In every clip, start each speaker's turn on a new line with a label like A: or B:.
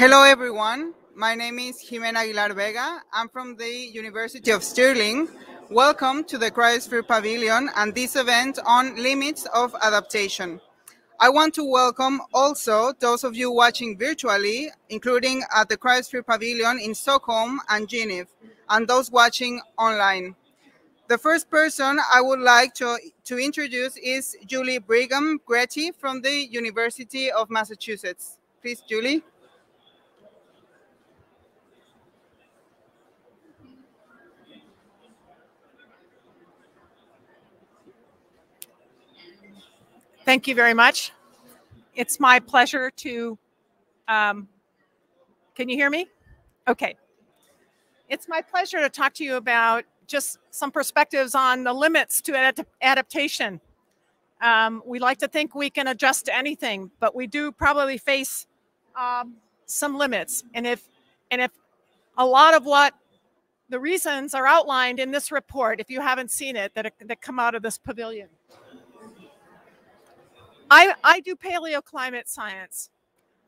A: Hello, everyone. My name is Jimena Aguilar Vega. I'm from the University of Stirling. Welcome to the Cryosphere Pavilion and this event on limits of adaptation. I want to welcome also those of you watching virtually, including at the Cryosphere Pavilion in Stockholm and Geneva, and those watching online. The first person I would like to, to introduce is Julie Brigham-Grette from the University of Massachusetts. Please, Julie.
B: Thank you very much. It's my pleasure to, um, can you hear me? Okay. It's my pleasure to talk to you about just some perspectives on the limits to ad adaptation. Um, we like to think we can adjust to anything, but we do probably face um, some limits. And if, and if a lot of what the reasons are outlined in this report, if you haven't seen it, that, that come out of this pavilion. I, I do paleoclimate science.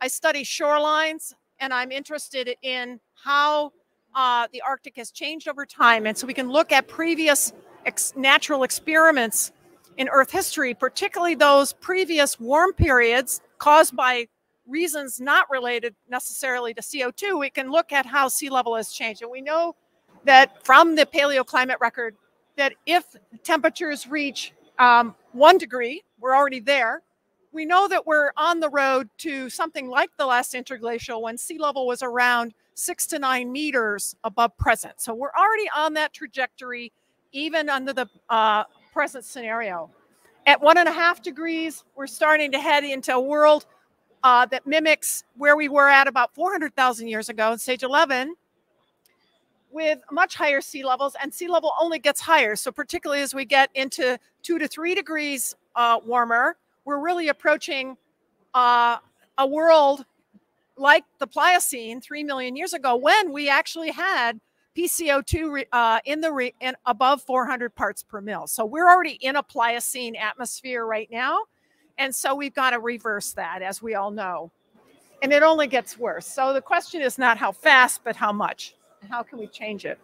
B: I study shorelines and I'm interested in how uh, the Arctic has changed over time. And so we can look at previous ex natural experiments in Earth history, particularly those previous warm periods caused by reasons not related necessarily to CO2. We can look at how sea level has changed. And we know that from the paleoclimate record that if temperatures reach um, one degree, we're already there, we know that we're on the road to something like the last interglacial when sea level was around six to nine meters above present. So we're already on that trajectory, even under the uh, present scenario. At one and a half degrees, we're starting to head into a world uh, that mimics where we were at about 400,000 years ago in stage 11 with much higher sea levels and sea level only gets higher. So particularly as we get into two to three degrees uh, warmer, we're really approaching uh, a world like the Pliocene three million years ago, when we actually had PCO2 uh, in the re- in above 400 parts per mil. So we're already in a Pliocene atmosphere right now, and so we've got to reverse that, as we all know. And it only gets worse. So the question is not how fast, but how much, how can we change it?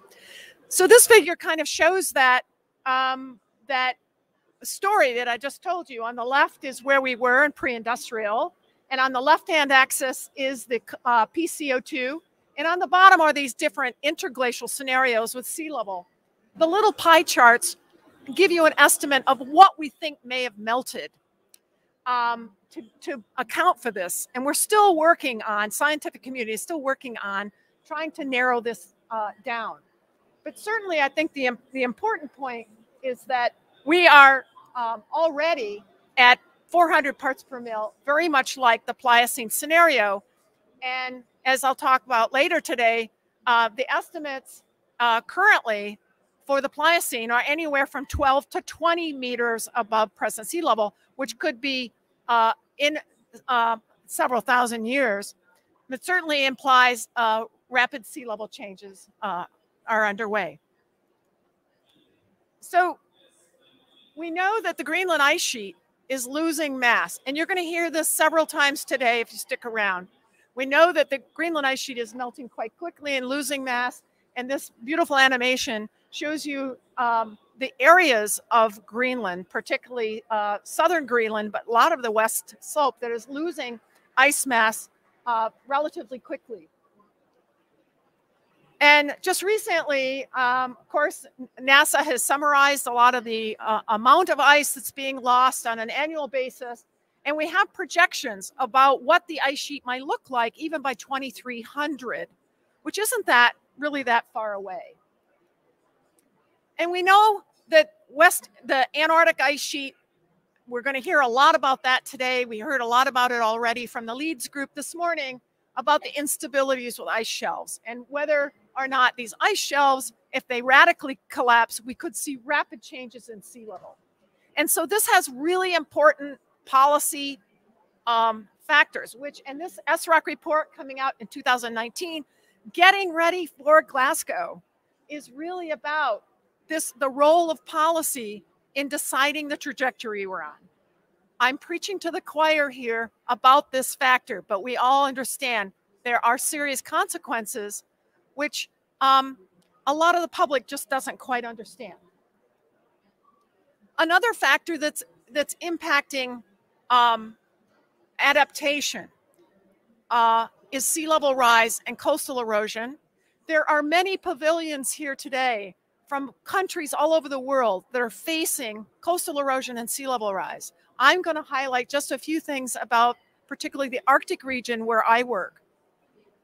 B: So this figure kind of shows that um, that story that I just told you. On the left is where we were in pre-industrial, and on the left-hand axis is the uh, PCO2, and on the bottom are these different interglacial scenarios with sea level. The little pie charts give you an estimate of what we think may have melted um, to, to account for this. And we're still working on, scientific community is still working on trying to narrow this uh, down. But certainly I think the, the important point is that we are um, already at 400 parts per mil, very much like the Pliocene scenario. And as I'll talk about later today, uh, the estimates uh, currently for the Pliocene are anywhere from 12 to 20 meters above present sea level, which could be uh, in uh, several thousand years. It certainly implies uh, rapid sea level changes uh, are underway. So we know that the Greenland ice sheet is losing mass, and you're going to hear this several times today if you stick around. We know that the Greenland ice sheet is melting quite quickly and losing mass, and this beautiful animation shows you um, the areas of Greenland, particularly uh, southern Greenland, but a lot of the west slope that is losing ice mass uh, relatively quickly. And just recently, um, of course, NASA has summarized a lot of the uh, amount of ice that's being lost on an annual basis. And we have projections about what the ice sheet might look like even by 2300, which isn't that really that far away. And we know that west the Antarctic ice sheet, we're going to hear a lot about that today. We heard a lot about it already from the LEADS group this morning about the instabilities with ice shelves and whether or not these ice shelves, if they radically collapse, we could see rapid changes in sea level. And so this has really important policy um, factors, which in this SROCC report coming out in 2019, getting ready for Glasgow is really about this the role of policy in deciding the trajectory we're on. I'm preaching to the choir here about this factor, but we all understand there are serious consequences, which um, a lot of the public just doesn't quite understand. Another factor that's that's impacting um, adaptation uh, is sea level rise and coastal erosion. There are many pavilions here today from countries all over the world that are facing coastal erosion and sea level rise. I'm going to highlight just a few things about particularly the Arctic region where I work.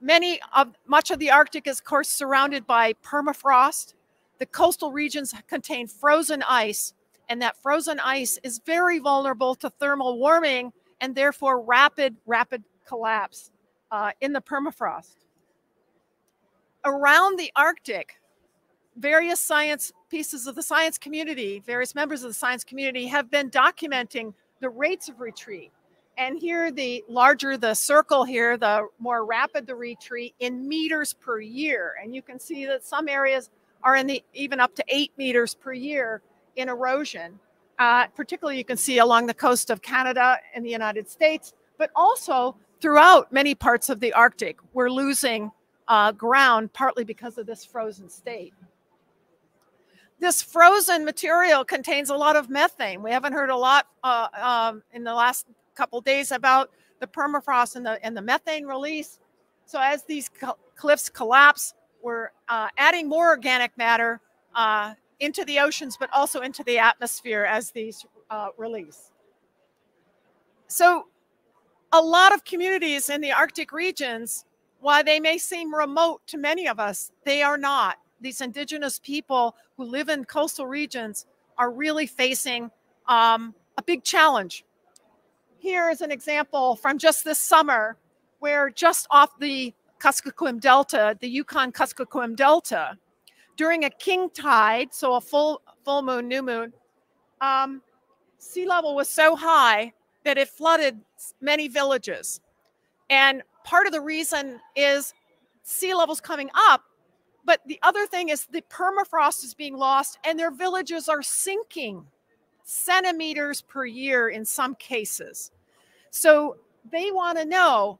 B: Many of much of the Arctic is of course surrounded by permafrost. The coastal regions contain frozen ice and that frozen ice is very vulnerable to thermal warming and therefore rapid rapid collapse uh, in the permafrost. Around the Arctic, various science pieces of the science community, various members of the science community have been documenting the rates of retreat. And here, the larger the circle here, the more rapid the retreat in meters per year. And you can see that some areas are in the even up to eight meters per year in erosion. Uh, particularly, you can see along the coast of Canada and the United States, but also throughout many parts of the Arctic, we're losing uh, ground partly because of this frozen state. This frozen material contains a lot of methane. We haven't heard a lot uh, um, in the last couple days about the permafrost and the, and the methane release. So as these cliffs collapse, we're uh, adding more organic matter uh, into the oceans, but also into the atmosphere as these uh, release. So a lot of communities in the Arctic regions, while they may seem remote to many of us, they are not these indigenous people who live in coastal regions are really facing um, a big challenge. Here is an example from just this summer where just off the Kuskokwim Delta, the Yukon Kuskokwim Delta, during a king tide, so a full full moon, new moon, um, sea level was so high that it flooded many villages. And part of the reason is sea levels coming up but the other thing is the permafrost is being lost and their villages are sinking centimeters per year in some cases. So they want to know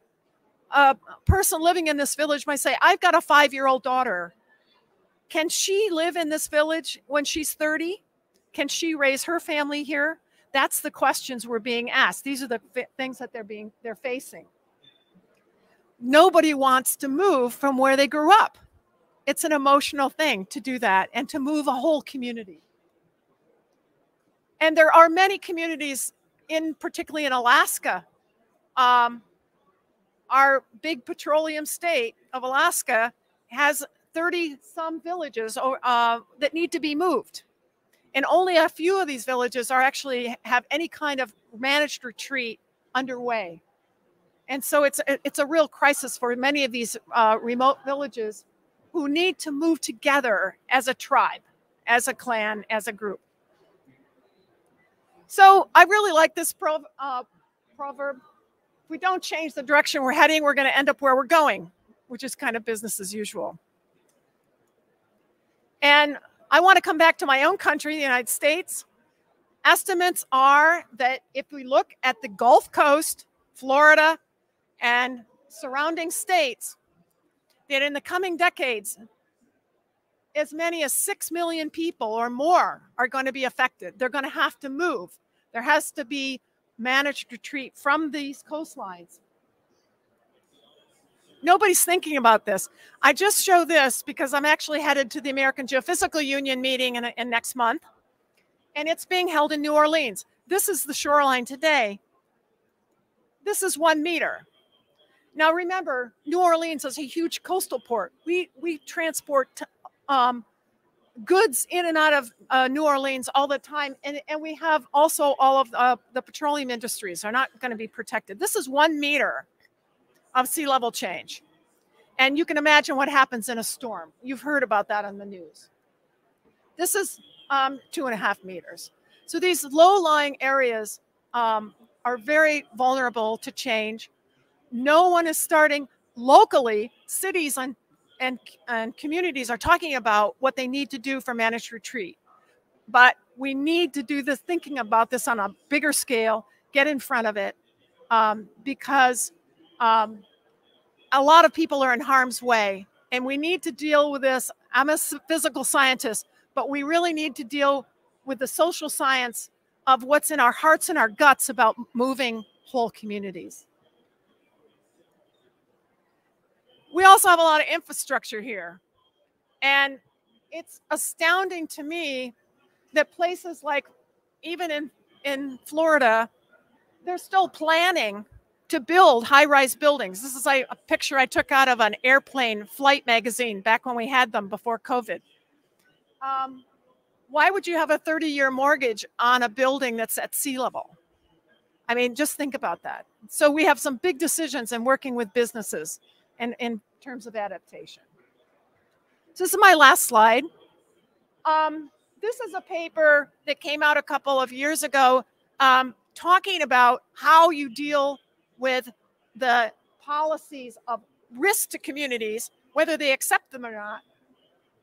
B: a person living in this village might say, I've got a five year old daughter. Can she live in this village when she's 30? Can she raise her family here? That's the questions we're being asked. These are the things that they're being they're facing. Nobody wants to move from where they grew up it's an emotional thing to do that and to move a whole community. And there are many communities in particularly in Alaska. Um, our big petroleum state of Alaska has 30 some villages uh, that need to be moved. And only a few of these villages are actually have any kind of managed retreat underway. And so it's it's a real crisis for many of these uh, remote villages who need to move together as a tribe, as a clan, as a group. So I really like this pro, uh, proverb. If we don't change the direction we're heading, we're going to end up where we're going, which is kind of business as usual. And I want to come back to my own country, the United States. Estimates are that if we look at the Gulf Coast, Florida, and surrounding states, that in the coming decades, as many as 6 million people or more are going to be affected. They're going to have to move. There has to be managed retreat from these coastlines. Nobody's thinking about this. I just show this because I'm actually headed to the American Geophysical Union meeting in, in next month, and it's being held in New Orleans. This is the shoreline today. This is one meter. Now, remember, New Orleans is a huge coastal port. We we transport um, goods in and out of uh, New Orleans all the time, and and we have also all of uh, the petroleum industries are not going to be protected. This is one meter of sea level change, and you can imagine what happens in a storm. You've heard about that on the news. This is um, two and a half meters. So these low-lying areas um, are very vulnerable to change no one is starting locally. Cities and, and, and communities are talking about what they need to do for managed retreat. But we need to do this thinking about this on a bigger scale, get in front of it, um, because um, a lot of people are in harm's way, and we need to deal with this. I'm a physical scientist, but we really need to deal with the social science of what's in our hearts and our guts about moving whole communities. We also have a lot of infrastructure here. And it's astounding to me that places like even in, in Florida, they're still planning to build high-rise buildings. This is a, a picture I took out of an airplane flight magazine back when we had them before COVID. Um, why would you have a 30-year mortgage on a building that's at sea level? I mean, just think about that. So we have some big decisions in working with businesses and in terms of adaptation. So this is my last slide. Um, this is a paper that came out a couple of years ago um, talking about how you deal with the policies of risk to communities, whether they accept them or not,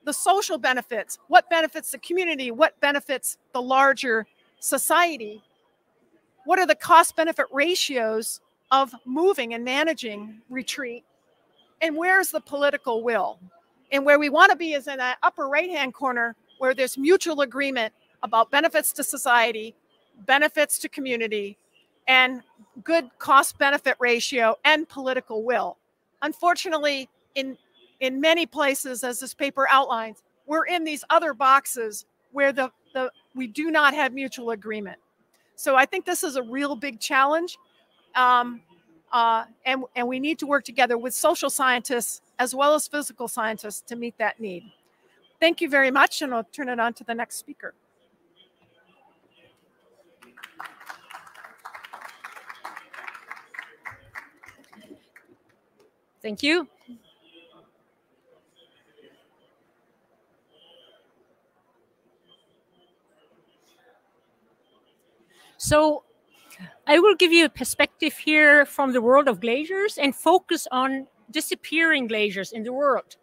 B: the social benefits, what benefits the community, what benefits the larger society, what are the cost benefit ratios of moving and managing retreat, and where's the political will? And where we want to be is in that upper right hand corner where there's mutual agreement about benefits to society, benefits to community, and good cost benefit ratio and political will. Unfortunately, in in many places, as this paper outlines, we're in these other boxes where the, the we do not have mutual agreement. So I think this is a real big challenge. Um, uh, and, and we need to work together with social scientists as well as physical scientists to meet that need. Thank you very much, and I'll turn it on to the next speaker.
C: Thank you. So I will give you a perspective here from the world of glaciers and focus on disappearing glaciers in the world.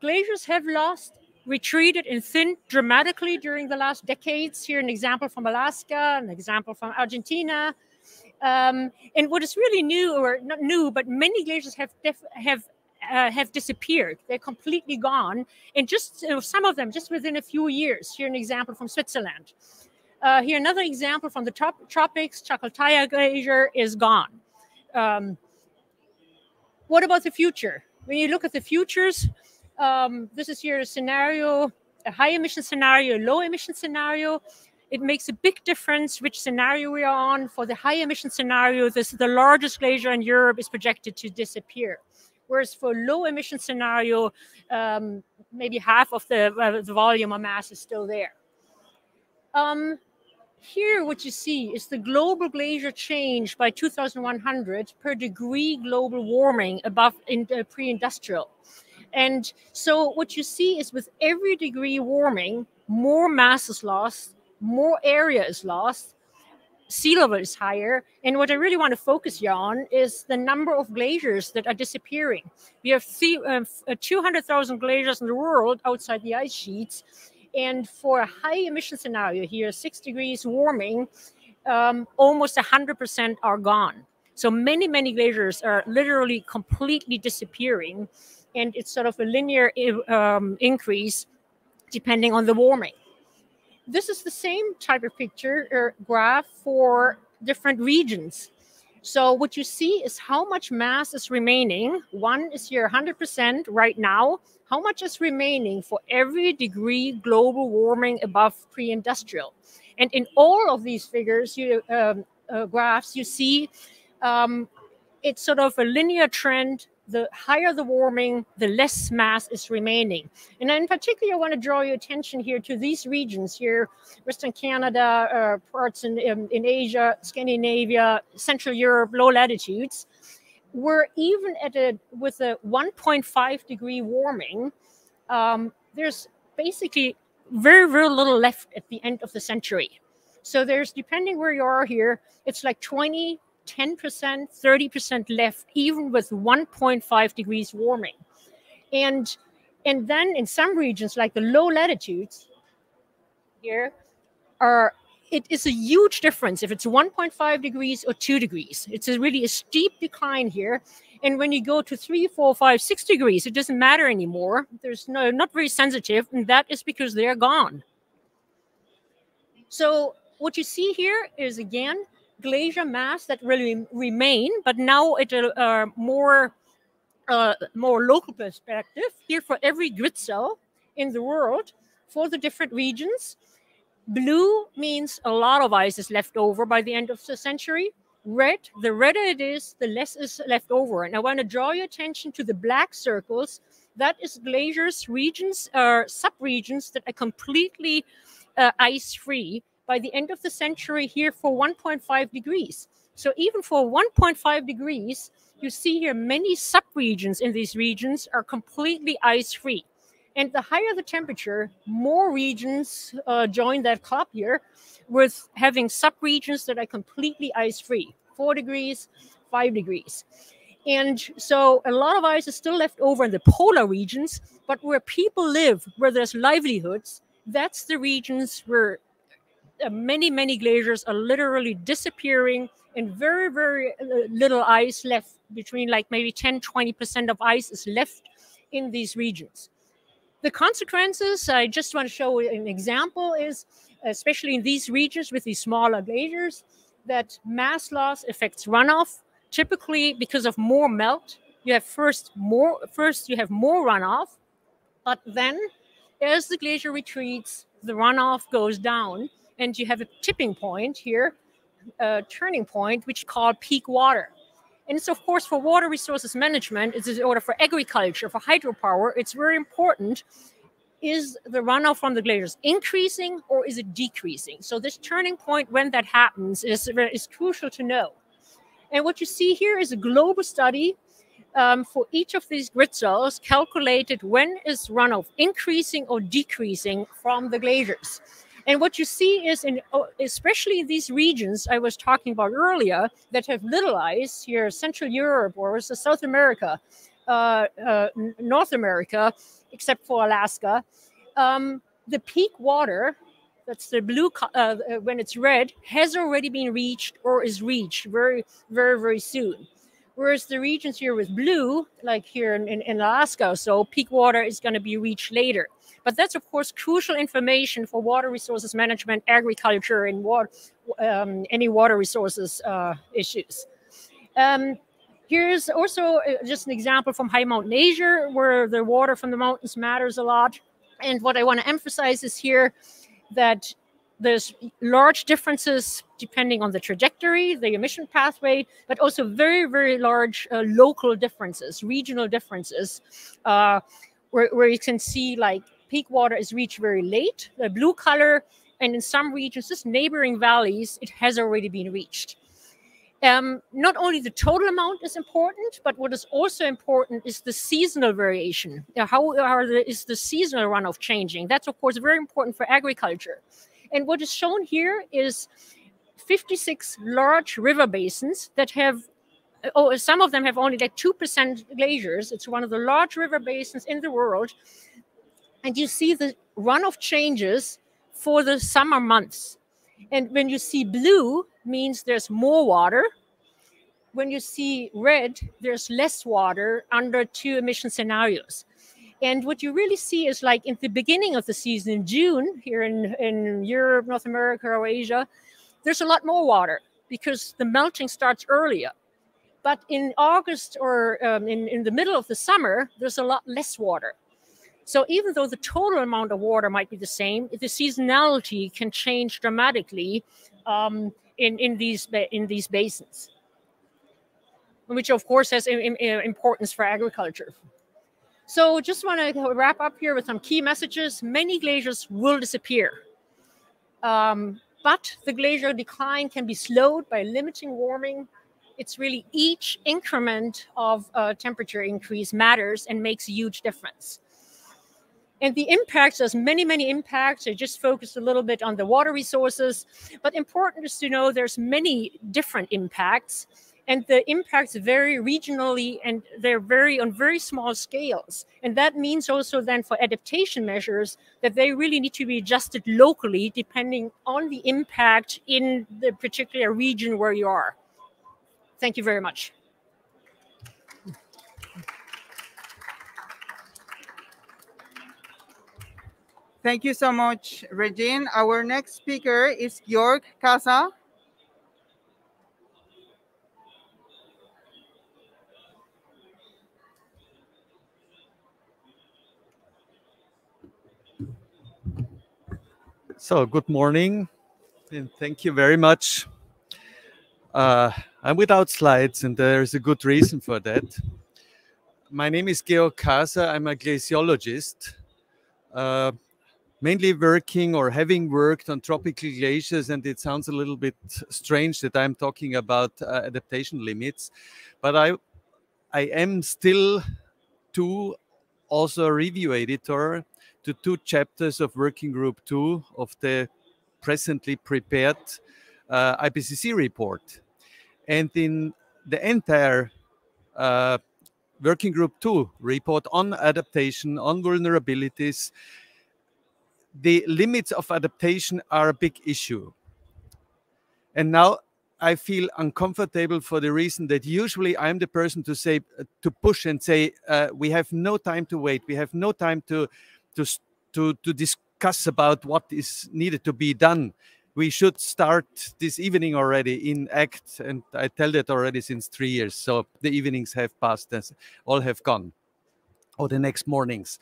C: Glaciers have lost, retreated, and thinned dramatically during the last decades. Here, an example from Alaska, an example from Argentina. Um, and what is really new, or not new, but many glaciers have have uh, have disappeared. They're completely gone, and just uh, some of them just within a few years. Here, an example from Switzerland. Uh, here, another example from the trop- tropics, Chacaltaya Glacier is gone. Um, what about the future? When you look at the futures, um, this is here a scenario, a high emission scenario, a low emission scenario. It makes a big difference which scenario we are on. For the high emission scenario, this the largest glacier in Europe is projected to disappear. Whereas for low emission scenario, um, maybe half of the, uh, the volume or mass is still there. Um, here, what you see is the global glacier change by 2100 per degree global warming above in uh, pre-industrial. And so what you see is with every degree warming, more mass is lost, more area is lost, sea level is higher. And what I really want to focus you on is the number of glaciers that are disappearing. We have uh, uh 200,000 glaciers in the world outside the ice sheets. And for a high emission scenario here, six degrees warming, um, almost 100% are gone. So many, many glaciers are literally completely disappearing. And it's sort of a linear um, increase depending on the warming. This is the same type of picture or graph for different regions. So what you see is how much mass is remaining. One is here 100% right now. How much is remaining for every degree global warming above pre-industrial? And in all of these figures, you um, uh, graphs, you see um, it's sort of a linear trend the higher the warming, the less mass is remaining. And in particular, I want to draw your attention here to these regions here, Western Canada, uh, parts in, in, in, Asia, Scandinavia, Central Europe, low latitudes, where even at a, with a 1.5 degree warming, um, there's basically very, very little left at the end of the century. So there's, depending where you are here, it's like 20 10%, 30% left, even with 1.5 degrees warming. And, and then in some regions, like the low latitudes here, are it is a huge difference if it's 1.5 degrees or 2 degrees. It's a really a steep decline here. And when you go to three, four, five, six degrees, it doesn't matter anymore. There's no not very sensitive, and that is because they're gone. So what you see here is again glacier mass that really remain, but now at a uh, more uh, more local perspective. Here for every grid cell in the world for the different regions. Blue means a lot of ice is left over by the end of the century. Red, the redder it is, the less is left over. And I want to draw your attention to the black circles. That is glaciers, regions, or uh, subregions that are completely uh, ice free by the end of the century here for 1.5 degrees. So even for 1.5 degrees, you see here many subregions in these regions are completely ice free. And the higher the temperature, more regions uh, join that club here with having subregions that are completely ice free four degrees, five degrees. And so a lot of ice is still left over in the polar regions, but where people live, where there's livelihoods, that's the regions where uh, many, many glaciers are literally disappearing and very, very uh, little ice left between like maybe 10, 20% of ice is left in these regions. The consequences, I just want to show an example, is especially in these regions with these smaller glaciers, that mass loss affects runoff. Typically, because of more melt, you have first more first you have more runoff, but then as the glacier retreats, the runoff goes down, and you have a tipping point here, a turning point, which is called peak water. And it's of course for water resources management, it's in order for agriculture, for hydropower, it's very important. Is the runoff from the glaciers increasing or is it decreasing? So this turning point when that happens is, is crucial to know. And what you see here is a global study um, for each of these grid cells calculated when is runoff increasing or decreasing from the glaciers. And what you see is, in oh, especially these regions I was talking about earlier that have little ice here, Central Europe or South America, uh, uh, North America, except for Alaska, um, the peak water that's the blue uh, when it's red has already been reached or is reached very very very soon whereas the regions here with blue like here in, in, in alaska so peak water is going to be reached later but that's, of course, crucial information for water resources management, agriculture, and water, um, any water resources uh, issues. Um, here's also uh, just an example from high mountain Asia, where the water from the mountains matters a lot. And what I want to emphasize is here that there's large differences depending on the trajectory, the emission pathway, but also very, very large uh, local differences, regional differences, uh, where, where you can see like peak water is reached very late, the blue color, and in some regions, just neighboring valleys, it has already been reached. Um, not only the total amount is important, but what is also important is the seasonal variation. How the, is the seasonal runoff changing? That's, of course, very important for agriculture. And what is shown here is 56 large river basins that have oh, some of them have only like 2% glaciers. It's one of the large river basins in the world and you see the runoff changes for the summer months. And when you see blue, means there's more water. When you see red, there's less water under two emission scenarios. And what you really see is like in the beginning of the season in June, here in, in Europe, North America, or Asia, there's a lot more water because the melting starts earlier. But in August or um, in, in the middle of the summer, there's a lot less water. So even though the total amount of water might be the same, the seasonality can change dramatically um, in in these in these basins, which of course has importance for agriculture. So just want to wrap up here with some key messages. Many glaciers will disappear. Um, but the glacier decline can be slowed by limiting warming. It's really each increment of uh, temperature increase matters and makes a huge difference. And the impacts, there's many, many impacts. I just focused a little bit on the water resources, but important is to know there's many different impacts and the impacts vary regionally and they're very on very small scales. And that means also then for adaptation measures that they really need to be adjusted locally depending on the impact in the particular region where you are. Thank you very much.
A: Thank you so much, Regine. Our next speaker is Georg Kaser
D: So, good morning, and thank you very much. Uh, I'm without slides, and there's a good reason for that. My name is Georg Kaser. I'm a glaciologist, uh, mainly working or having worked on tropical glaciers, and it sounds a little bit strange that I'm talking about uh, adaptation limits, but I, I am still too also a review editor to two chapters of Working Group 2 of the presently prepared uh, IPCC report. And in the entire uh, Working Group 2 report on adaptation, on vulnerabilities, the limits of adaptation are a big issue. And now I feel uncomfortable for the reason that usually I'm the person to say, to push and say, uh, we have no time to wait. We have no time to, to, to, to discuss about what is needed to be done we should start this evening already in ACT, and I tell that already since three years. So the evenings have passed, as all have gone, or the next mornings.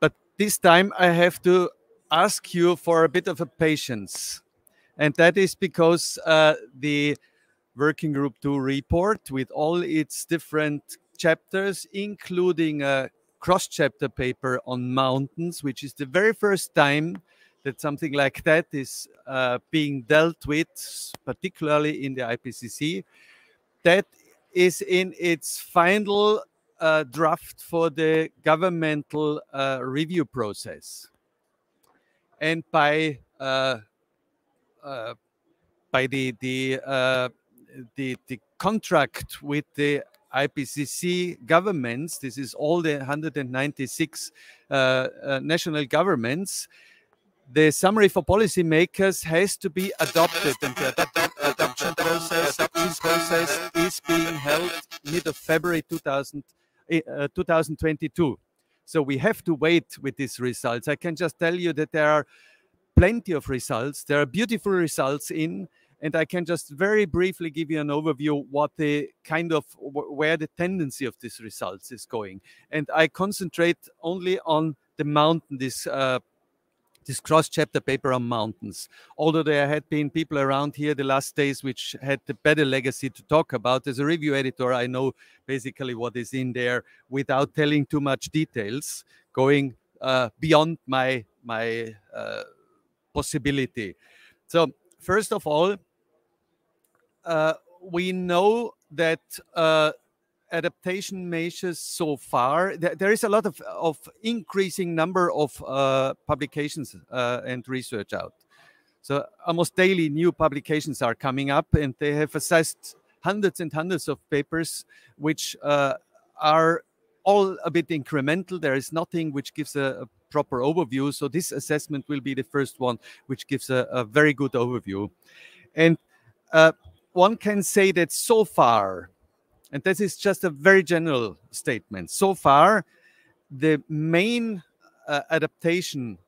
D: But this time I have to ask you for a bit of a patience, and that is because uh, the Working Group 2 report, with all its different chapters, including a cross-chapter paper on mountains, which is the very first time that something like that is uh, being dealt with, particularly in the IPCC. That is in its final uh, draft for the governmental uh, review process. And by uh, uh, by the the, uh, the the contract with the IPCC governments, this is all the 196 uh, uh, national governments, the summary for policymakers has to be adopted, and the adoption process, process is being held mid of February 2000, eh, uh, 2022. So we have to wait with these results. I can just tell you that there are plenty of results. There are beautiful results in, and I can just very briefly give you an overview what the kind of where the tendency of these results is going. And I concentrate only on the mountain, this uh, this cross chapter paper on mountains. Although there had been people around here the last days which had the better legacy to talk about. As a review editor, I know basically what is in there without telling too much details, going uh, beyond my my uh, possibility. So first of all, we know that uh, adaptation measures so far. There is a lot of, of increasing number of uh, publications uh, and research out. So almost daily new publications are coming up and they have assessed hundreds and hundreds of papers which uh, are all a bit incremental. There is nothing which gives a, a, proper overview. So this assessment will be the first one which gives a, a very good overview. And uh, one can say that so far and this is just a very general statement. So far, the main uh, adaptation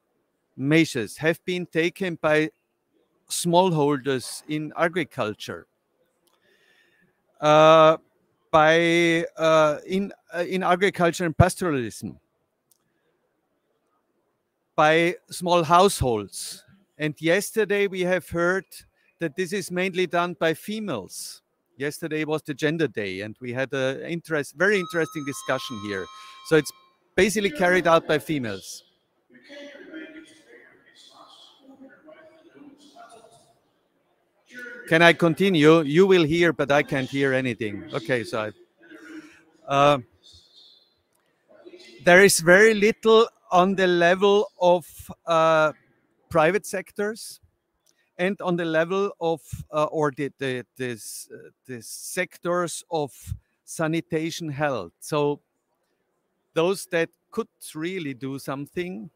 D: measures have been taken by smallholders in agriculture, uh, by uh, in uh, in agriculture and pastoralism, by small households. And yesterday we have heard that this is mainly done by females. Yesterday was the gender day and we had a interest very interesting discussion here. So it's basically carried out by females. Can i continue? You will hear but i can't hear anything. Okay so I, uh, there is very little on the level of uh, private sectors and on the level of uh, or the the this, uh, the sectors of sanitation health so those that could really do something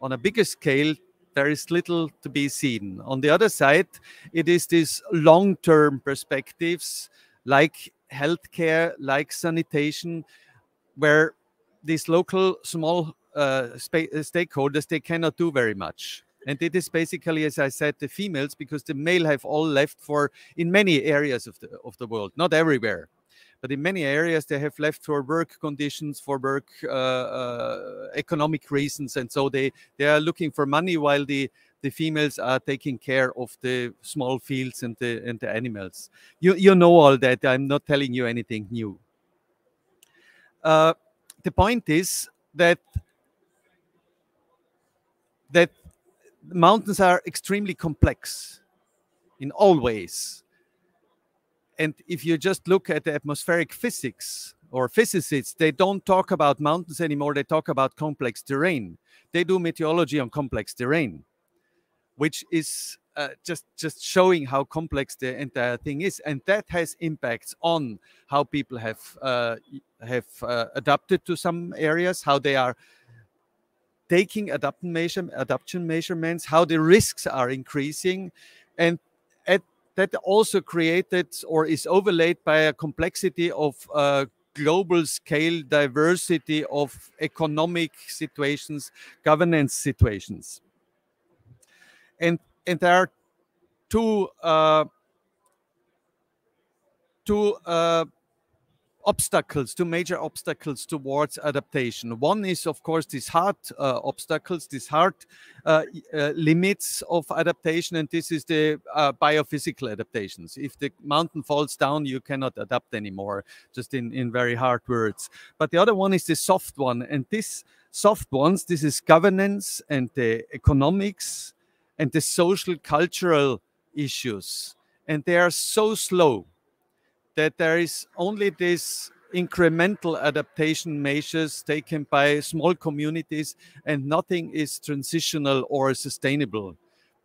D: on a bigger scale there is little to be seen on the other side it is these long-term perspectives like healthcare like sanitation where these local small uh, stakeholders, they cannot do very much. And it is basically, as I said, the females, because the male have all left for in many areas of the of the world, not everywhere, but in many areas they have left for work conditions, for work uh, uh, economic reasons, and so they they are looking for money while the the females are taking care of the small fields and the and the animals. You you know all that. I'm not telling you anything new. Uh, the point is that that mountains are extremely complex in all ways. And if you just look at the atmospheric physics or physicists, they don't talk about mountains anymore. They talk about complex terrain. They do meteorology on complex terrain, which is uh, just just showing how complex the entire thing is, and that has impacts on how people have uh, have uh, adapted to some areas, how they are taking adaptation, measure, adaptation measurements, how the risks are increasing, and at, that also created or is overlaid by a complexity of uh, global scale diversity of economic situations, governance situations. And, and there are two, uh, two uh, obstacles, two major obstacles towards adaptation. One is, of course, these hard uh, obstacles, these hard uh, uh, limits of adaptation, and this is the uh, biophysical adaptations. If the mountain falls down, you cannot adapt anymore, just in, in very hard words. But the other one is the soft one, and this soft ones, this is governance and the economics and the social cultural issues. And they are so slow that there is only this incremental adaptation measures taken by small communities and nothing is transitional or sustainable.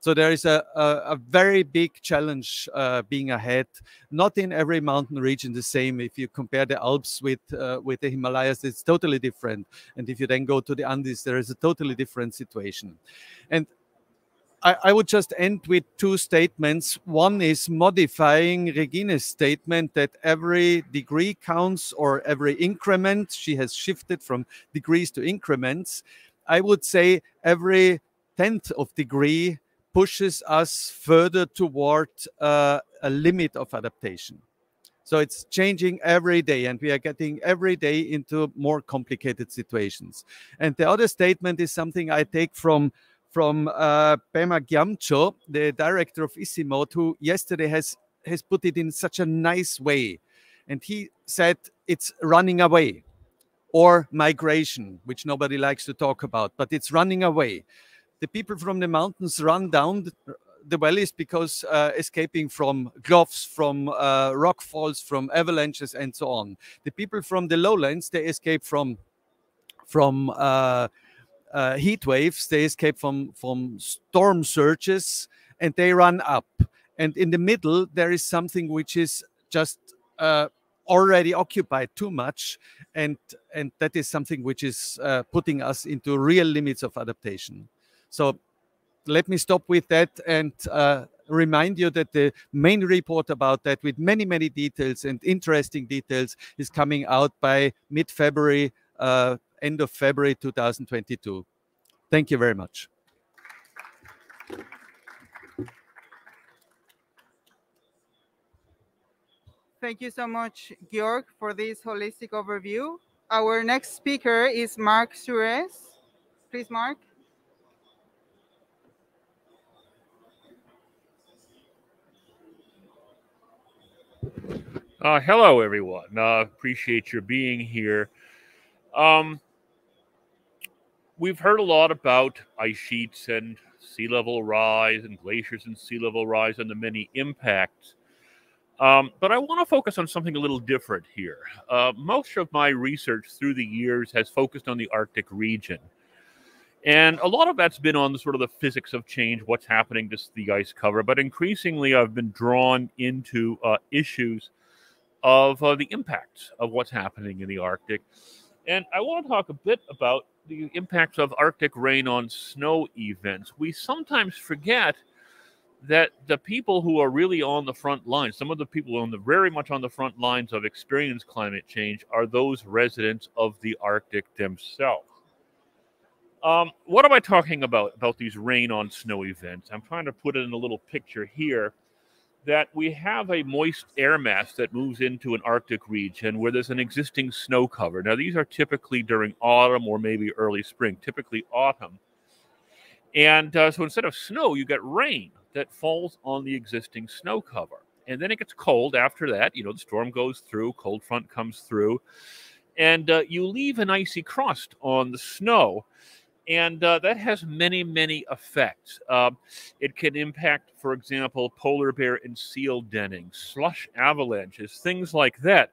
D: So there is a, a, a very big challenge uh, being ahead. Not in every mountain region the same. If you compare the Alps with uh, with the Himalayas, it's totally different. And if you then go to the Andes, there is a totally different situation. And I, I, would just end with two statements. One is modifying Regina's statement that every degree counts or every increment. She has shifted from degrees to increments. I would say every tenth of degree pushes us further toward uh, a limit of adaptation. So it's changing every day, and we are getting every day into more complicated situations. And the other statement is something I take from from uh, Pema Gyamtsho, the director of ICIMOD, who yesterday has, has put it in such a nice way. And he said it's running away or migration, which nobody likes to talk about, but it's running away. The people from the mountains run down the, valleys because uh, escaping from GLOFs, from uh, rock falls, from avalanches, and so on. The people from the lowlands they escape from from uh, heat waves. They escape from from storm surges, and they run up. And in the middle, there is something which is just uh, already occupied too much, and and that is something which is uh, putting us into real limits of adaptation. So let me stop with that and uh, remind you that the main report about that with many many details and interesting details is coming out by mid-february uh, end of February 2022. Thank you very much.
A: Thank you so much, Georg, for this holistic overview. Our next speaker is Mark Serreze. Please, Mark.
E: Uh, hello, everyone. Uh, appreciate your being here. Um, we've heard a lot about ice sheets and sea level rise and glaciers and sea level rise and the many impacts. Um, but I want to focus on something a little different here. Uh, most of my research through the years has focused on the Arctic region. And a lot of that's been on the sort of the physics of change, what's happening to the ice cover. But increasingly, I've been drawn into uh, issues of uh, the impacts of what's happening in the Arctic. And I want to talk a bit about the impacts of Arctic rain on snow events. We sometimes forget that the people who are really on the front lines, some of the people on the very much on the front lines of experience climate change, are those residents of the Arctic themselves. Um, what am I talking about? About these rain on snow events? I'm trying to put it in a little picture here that we have a moist air mass that moves into an Arctic region where there's an existing snow cover. Now, these are typically during autumn or maybe early spring, typically autumn. And uh, so instead of snow, you get rain that falls on the existing snow cover. And then it gets cold after that. You know, the storm goes through, cold front comes through, and uh, you leave an icy crust on the snow and uh, that has many, many effects. Uh, it can impact, for example, polar bear and seal denning, slush avalanches, things like that.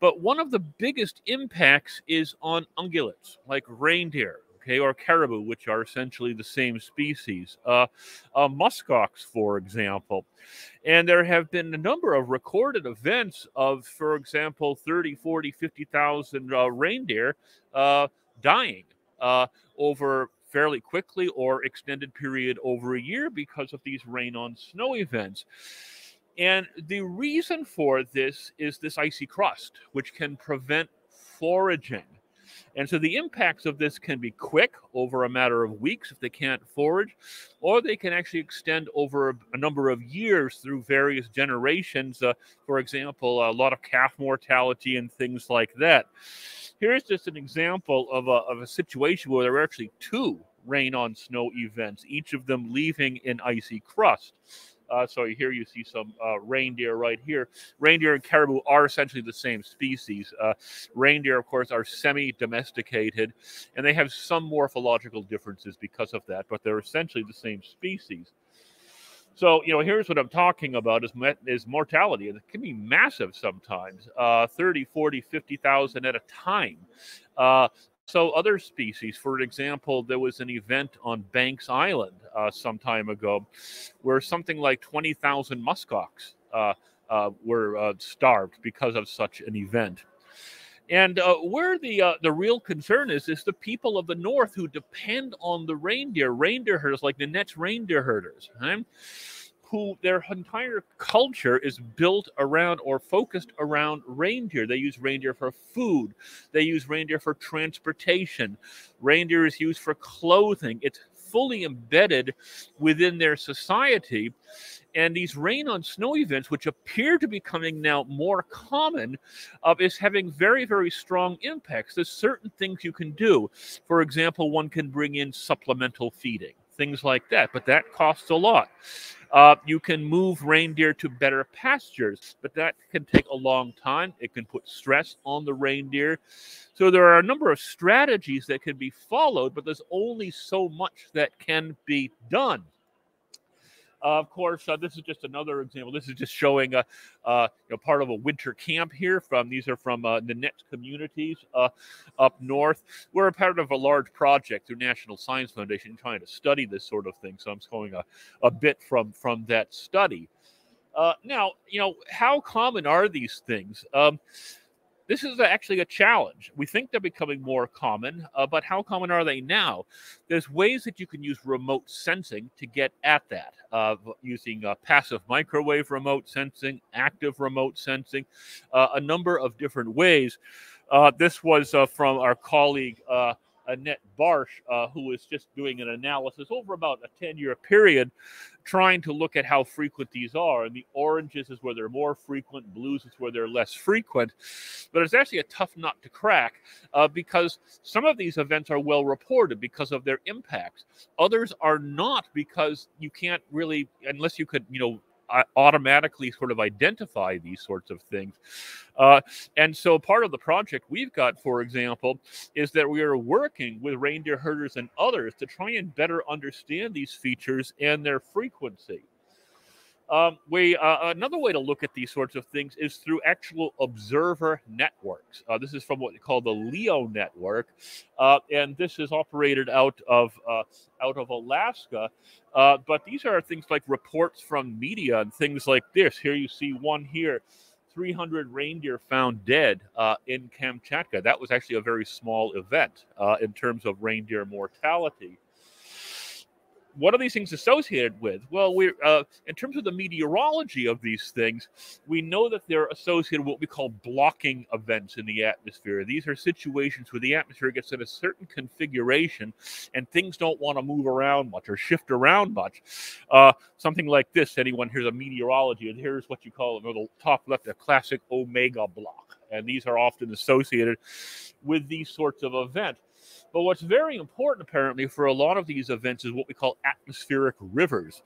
E: But one of the biggest impacts is on ungulates, like reindeer, okay, or caribou, which are essentially the same species. Uh, uh, muskox, for example. And there have been a number of recorded events of, for example, 30, 40, 50,000 uh, reindeer uh, dying uh, over fairly quickly or extended period over a year because of these rain on snow events. And the reason for this is this icy crust, which can prevent foraging. And so the impacts of this can be quick over a matter of weeks if they can't forage, or they can actually extend over a number of years through various generations. Uh, for example, a lot of calf mortality and things like that. Here's just an example of a, of a situation where there are actually two rain on snow events, each of them leaving an icy crust. Uh, so here you see some uh, reindeer right here. Reindeer and caribou are essentially the same species. Uh, reindeer, of course, are semi-domesticated, and they have some morphological differences because of that, but they're essentially the same species. So, you know, here's what I'm talking about is, is mortality. It can be massive sometimes, uh, 30, 40, 50,000 at a time. Uh, so, other species, for example, there was an event on Banks Island uh, some time ago where something like 20,000 muskox uh, uh, were uh, starved because of such an event. And uh, where the uh, the real concern is is the people of the north who depend on the reindeer, reindeer herders like the Nenets reindeer herders, right? who their entire culture is built around or focused around reindeer. They use reindeer for food, they use reindeer for transportation, reindeer is used for clothing. It's fully embedded within their society. And these rain on snow events, which appear to be coming now more common, uh, is having very, very strong impacts. There's certain things you can do. For example, one can bring in supplemental feeding, things like that, but that costs a lot. Uh, you can move reindeer to better pastures, but that can take a long time. It can put stress on the reindeer. So there are a number of strategies that can be followed, but there's only so much that can be done. Uh, of course, uh, this is just another example. This is just showing a, uh, you know, part of a winter camp here. From these are from uh, the Nenets communities uh, up north. We're a part of a large project through National Science Foundation trying to study this sort of thing. So I'm showing a, a bit from from that study. Uh, now, you know, how common are these things? Um, this is actually a challenge. We think they're becoming more common, uh, but how common are they now? There's ways that you can use remote sensing to get at that, uh, using uh, passive microwave remote sensing, active remote sensing, uh, a number of different ways. Uh, this was uh, from our colleague Annett Bartsch, uh, who was just doing an analysis over about a 10 year period, trying to look at how frequent these are. And the oranges is where they're more frequent, blues is where they're less frequent. But it's actually a tough nut to crack uh, because some of these events are well reported because of their impacts. Others are not because you can't really, unless you could, you know, automatically sort of identify these sorts of things. Uh, and so part of the project we've got, for example, is that we are working with reindeer herders and others to try and better understand these features and their frequency. Um, we uh, another way to look at these sorts of things is through actual observer networks. Uh, this is from what they call the Leo network, uh, and this is operated out of uh, out of Alaska. Uh, but these are things like reports from media and things like this. Here you see one here. 300 reindeer found dead uh, in Kamchatka. That was actually a very small event in terms of reindeer mortality. What are these things associated with? Well, we're uh, in terms of the meteorology of these things, we know that they're associated with what we call blocking events in the atmosphere. These are situations where the atmosphere gets in a certain configuration and things don't want to move around much or shift around much. Uh, something like this, anyone here's a meteorology, and here's what you call on the top left a classic omega block. And these are often associated with these sorts of events. But what's very important, apparently, for a lot of these events is what we call atmospheric rivers.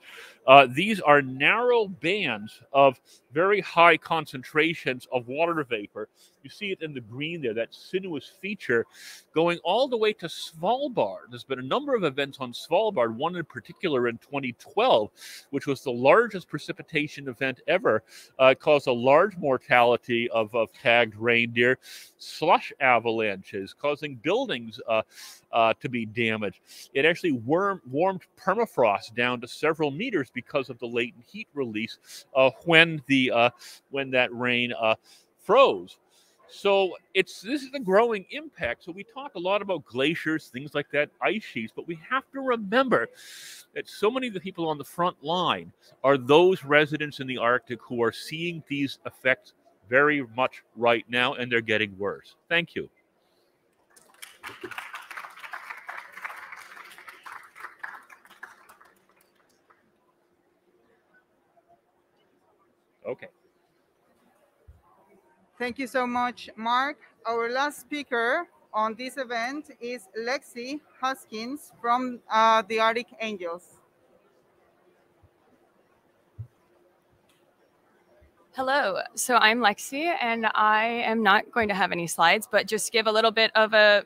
E: Uh, these are narrow bands of very high concentrations of water vapor. You see it in the green there, that sinuous feature going all the way to Svalbard. There's been a number of events on Svalbard, one in particular in 2012, which was the largest precipitation event ever. Uh, caused a large mortality of, of tagged reindeer, slush avalanches, causing buildings uh, uh, to be damaged. It actually warm, warmed permafrost down to several meters because of the latent heat release uh, when the uh, when that rain uh, froze. So it's this is the growing impact. So we talk a lot about glaciers, things like that, ice sheets, but we have to remember that so many of the people on the front line are those residents in the Arctic who are seeing these effects very much right now, and they're getting worse. Thank you. Okay.
A: Thank you so much, Mark. Our last speaker on this event is Lexi Hoskins from uh, the Arctic Angels.
F: Hello, so I'm Lexi, and I am not going to have any slides, but just give a little bit of a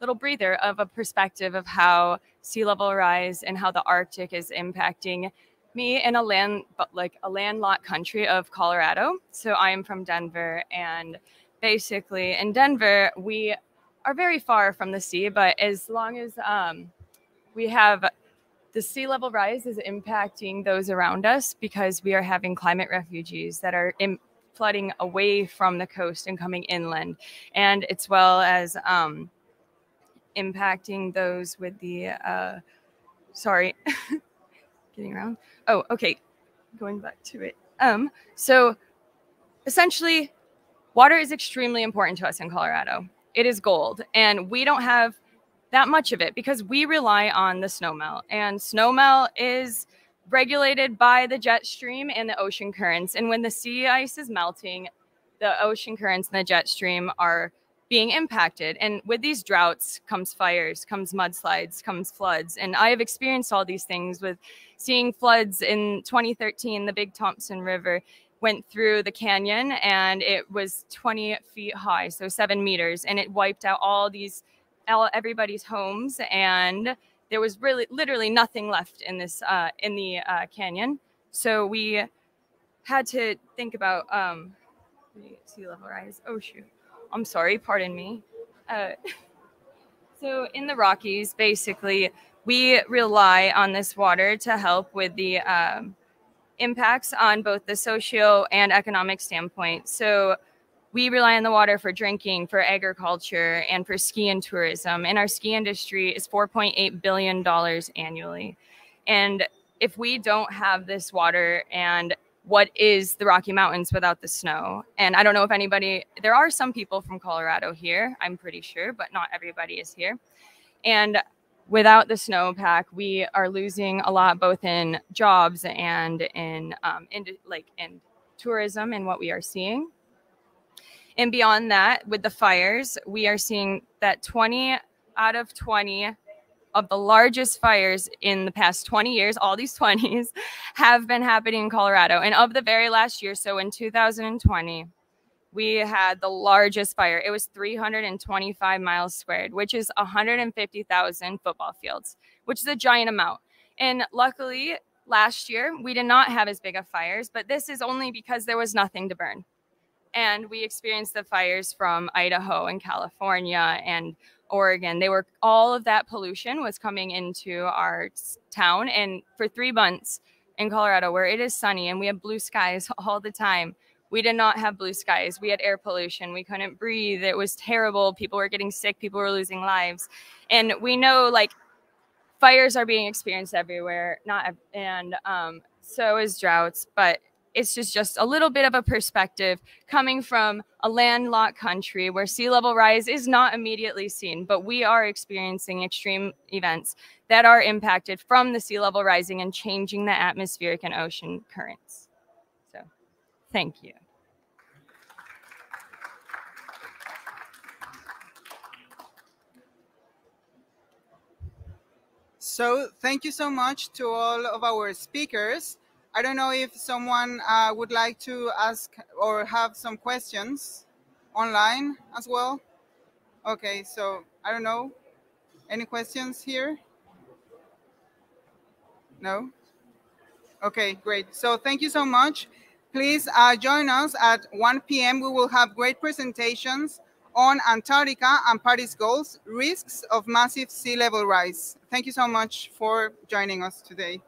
F: little breather of a perspective of how sea level rise and how the Arctic is impacting me in a land like a landlocked country of Colorado. So I am from Denver and basically in Denver we are very far from the sea, but as long as um, we have the sea level rise is impacting those around us because we are having climate refugees that are in, flooding away from the coast and coming inland, and as well as um, impacting those with the uh, sorry getting around. Oh, okay. Going back to it. Um, so essentially, water is extremely important to us in Colorado. It is gold, and we don't have that much of it because we rely on the snowmelt, and snowmelt is regulated by the jet stream and the ocean currents. And when the sea ice is melting, the ocean currents and the jet stream are being impacted. And with these droughts comes fires, comes mudslides, comes floods. And I have experienced all these things with seeing floods in 2013, the Big Thompson River went through the canyon and it was 20 feet high, so seven meters, and it wiped out all these, all, everybody's homes. And there was really literally nothing left in this, uh, in the uh, canyon. So we had to think about um, sea level rise. Oh, shoot. I'm sorry, pardon me. Uh, so in the Rockies, basically, we rely on this water to help with the um, impacts on both the socio and economic standpoint. So we rely on the water for drinking, for agriculture, and for ski and tourism. And our ski industry is $4.8 billion annually. And if we don't have this water and what is the Rocky Mountains without the snow? And I don't know if anybody, there are some people from Colorado here, I'm pretty sure, but not everybody is here. And without the snowpack, we are losing a lot, both in jobs and in, um, in like in tourism and what we are seeing. And beyond that, with the fires, we are seeing that 20 out of 20 of the largest fires in the past 20 years, all these 20s, have been happening in Colorado. And of the very last year, so in 2020, we had the largest fire. It was 325 miles squared, which is 150,000 football fields, which is a giant amount. And luckily, last year, we did not have as big of fires, but this is only because there was nothing to burn. And we experienced the fires from Idaho and California and Oregon. They were all of that pollution was coming into our town. And for three months in Colorado, where it is sunny and we have blue skies all the time, we did not have blue skies. We had air pollution. We couldn't breathe. It was terrible. People were getting sick. People were losing lives. And we know, like, fires are being experienced everywhere, not and um, so is droughts, but it's just just a little bit of a perspective coming from a landlocked country where sea level rise is not immediately seen but we are experiencing extreme events that are impacted from the sea level rising and changing the atmospheric and ocean currents so thank you
A: So thank you so much to all of our speakers. I don't know if someone uh, would like to ask or have some questions online as well. Okay, so I don't know. Any questions here? No? Okay, great. So thank you so much. Please uh, join us at 1 p.m. We will have great presentations on Antarctica and Paris goals, risks of massive sea level rise. Thank you so much for joining us today.